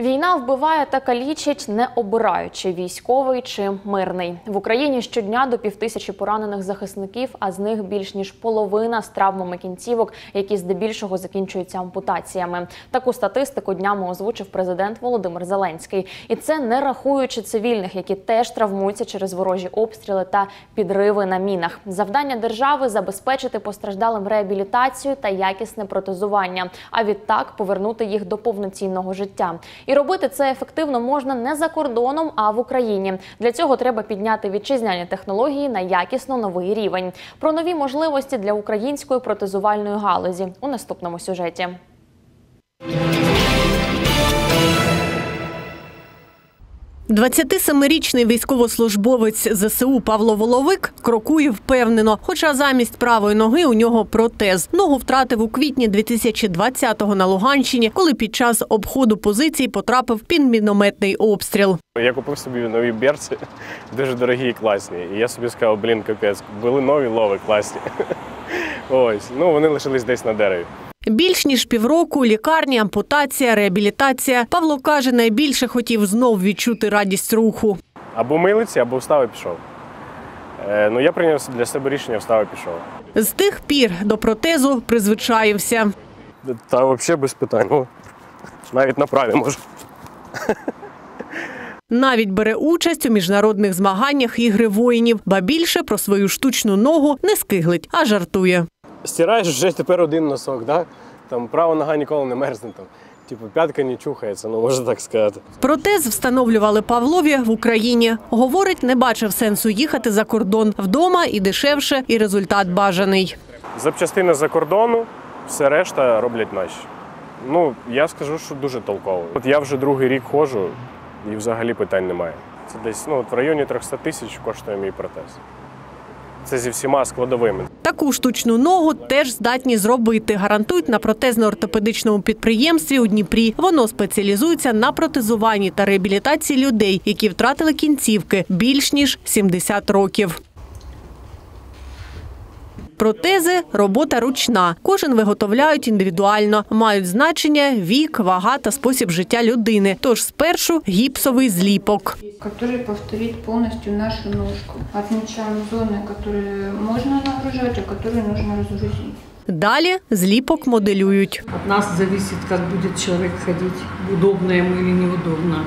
Війна вбиває та калічить, не обираючи військовий чи мирний. В Україні щодня до півтисячі поранених захисників, а з них більш ніж половина з травмами кінцівок, які здебільшого закінчуються ампутаціями. Таку статистику днями озвучив президент Володимир Зеленський. І це не рахуючи цивільних, які теж травмуються через ворожі обстріли та підриви на мінах. Завдання держави забезпечити постраждалим реабілітацію та якісне протезування, а відтак повернути їх до повноцінного життя. І робити це ефективно можна не за кордоном, а в Україні. Для цього треба підняти вітчизняні технології на якісно новий рівень. Про нові можливості для української протезувальної галузі у наступному сюжеті. – 27-річний військовослужбовець ЗСУ Павло Воловик крокує впевнено, хоча замість правої ноги у нього протез. Ногу втратив у квітні 2020-го на Луганщині, коли під час обходу позицій потрапив під мінометний обстріл. Я купив собі нові берці, дуже дорогі і класні. І я собі сказав, блін, капець, були нові лови класні. Ось, ну вони лишились десь на дереві. Більш ніж півроку лікарні, ампутація, реабілітація. Павло каже, найбільше хотів знов відчути радість руху. Або милиці, або встав і пішов. Е, ну я прийняв для себе рішення, встав і пішов. З тих пір до протезу призвичаївся. Та взагалі без питань. Ну, навіть на праві можу. Навіть бере участь у міжнародних змаганнях ігри воїнів, ба більше про свою штучну ногу не скиглить, а жартує. Стираєш вже тепер один носок, да? там права нога ніколи не мерзне. Там. Типу, п'ятка не чухається, ну можна так сказати. Протез встановлювали Павлові в Україні. Говорить, не бачив сенсу їхати за кордон вдома і дешевше, і результат бажаний. Запчастини за кордону, все решта роблять наші. Ну, я скажу, що дуже толково. От я вже другий рік ходжу і взагалі питань немає. Це десь ну, от в районі 300 тисяч коштує мій протез. Це зі всіма складовими. Таку штучну ногу теж здатні зробити. Гарантують на протезно-ортопедичному підприємстві у Дніпрі. Воно спеціалізується на протезуванні та реабілітації людей, які втратили кінцівки більш ніж 70 років. Протези робота ручна. Кожен виготовляють індивідуально. Мають значення вік, вага та спосіб життя людини. Тож спершу гіпсовий зліпок. который повторит полностью нашу ножку. Отмечаем зоны, которые можно нагружать, а которые нужно разгрузить. Далі зліпок моделюють. От нас зависит, как будет человек ходить, удобно ему или неудобно.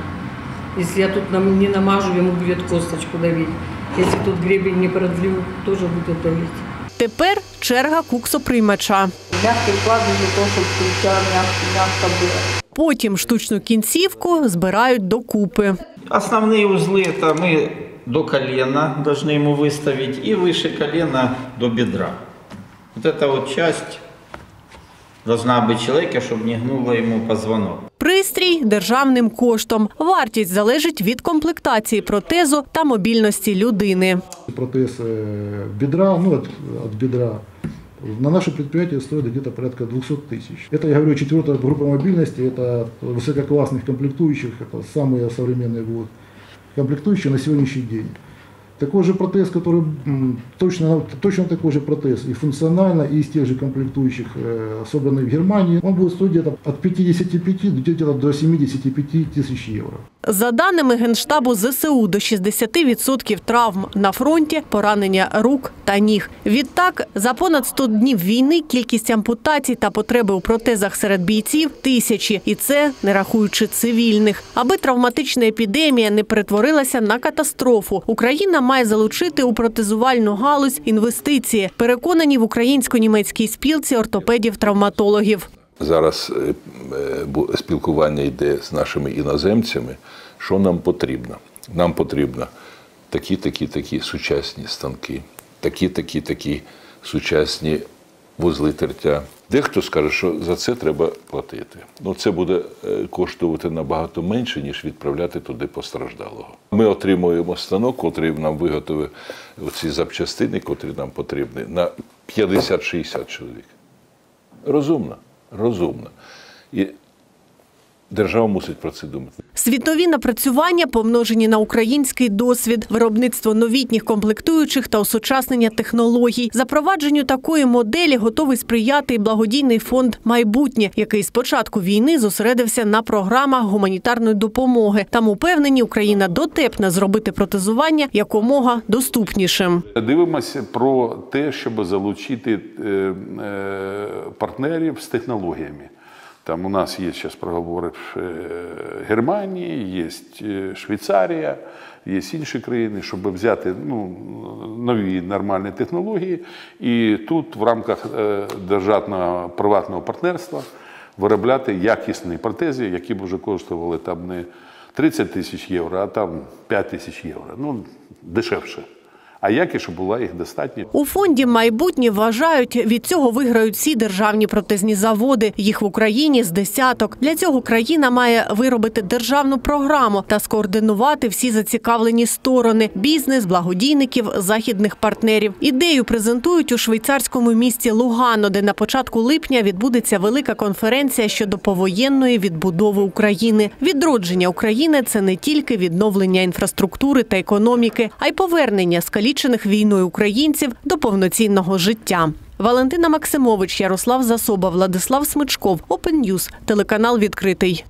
Если я тут нам не намажу, ему будет косточку давить. Если тут гребень не продлю, тоже будет давить. Тепер черга куксоприймача. Мягкий вклад для того, чтобы плеча мягко, мягко было. Потім штучну кінцівку збирають докупи. Основные узлы это мы до колена должны ему выставить и выше колена до бедра. Вот эта вот часть должна быть человека, чтобы не гнуло ему позвонок. Пристрій державним коштом. Вартість залежить від комплектації протезу та мобільності людини. протез э, бедра, ну, от, от бедра, на наше предприятие стоит где-то порядка 200 тысяч. Это, я говорю, четвертая группа мобильности, это высококлассных комплектующих, это самые современные вот, комплектующие на сегодняшний день. Такой же протез, который м, точно, точно такой же протез и функционально, и из тех же комплектующих, э, собранный в Германии, он будет стоить где-то от 55 до где-то до 75 тысяч евро. За даними Генштабу ЗСУ, до 60% травм на фронті – поранення рук та ніг. Відтак, за понад 100 днів війни кількість ампутацій та потреби у протезах серед бійців – тисячі. І це не рахуючи цивільних. Аби травматична епідемія не перетворилася на катастрофу, Україна має залучити у протезувальну галузь інвестиції, переконані в українсько-німецькій спілці ортопедів-травматологів. Зараз е, спілкування йде з нашими іноземцями. Що нам потрібно? Нам потрібно такі, такі, такі сучасні станки, такі, такі, такі сучасні вузли тертя. Дехто скаже, що за це треба платити. Ну, це буде е, коштувати набагато менше, ніж відправляти туди постраждалого. Ми отримуємо станок, котрий нам виготовив ці запчастини, котрі нам потрібні, на 50-60 чоловік. Розумно, розумно. І Держава мусить про це думати. Світові напрацювання помножені на український досвід, виробництво новітніх комплектуючих та осучаснення технологій. Запровадженню такої моделі готовий сприяти і благодійний фонд майбутнє, який з початку війни зосередився на програмах гуманітарної допомоги. Там упевнені, Україна дотепна зробити протезування якомога доступнішим. Дивимося про те, щоб залучити е, е, партнерів з технологіями. Там у нас є зараз проговори в е, Германії, є е, Швейцарія, є інші країни, щоб взяти ну, нові нормальні технології. І тут в рамках е, державного приватного партнерства виробляти якісні протези, які б вже коштували там не 30 тисяч євро, а там 5 тисяч євро. Ну, дешевше. А щоб була їх достатньо. У фонді майбутнє вважають, від цього виграють всі державні протезні заводи. Їх в Україні з десяток. Для цього країна має виробити державну програму та скоординувати всі зацікавлені сторони бізнес, благодійників, західних партнерів. Ідею презентують у швейцарському місті Лугано, де на початку липня відбудеться велика конференція щодо повоєнної відбудови України. Відродження України це не тільки відновлення інфраструктури та економіки, а й повернення скалічених війною українців до повноцінного життя. Валентина Максимович, Ярослав Засоба, Владислав Смичков, Open News, телеканал відкритий.